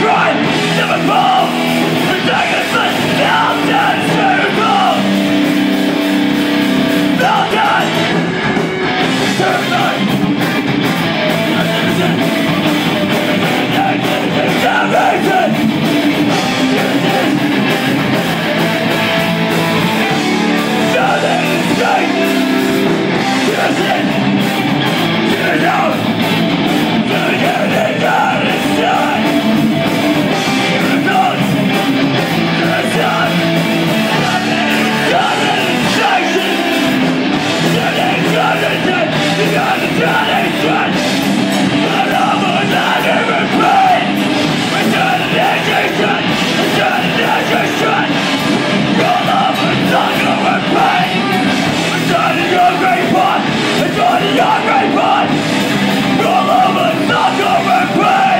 pride, never fall. Good young report, all of us not to repeat.